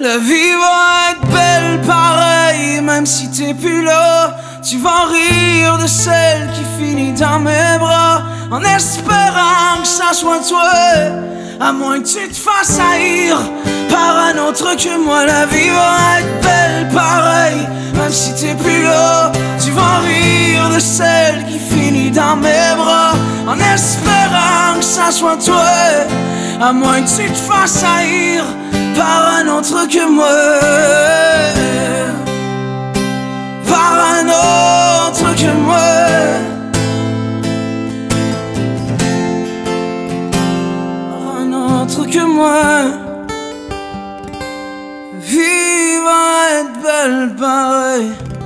La vie va être belle pareil, même si t'es plus là. Tu vas rire de celle qui finit dans mes bras, en espérant que ça soit toi. À moins que tu te fasses haïr par un autre que moi. La vie va être belle pareil, même si t'es plus là. Tu vas rire de celle qui finit dans mes bras, en espérant que ça soit toi. À moins que tu te fasses haïr que moi. Par un autre que moi. Par un autre que moi. Vie va être belle pareil.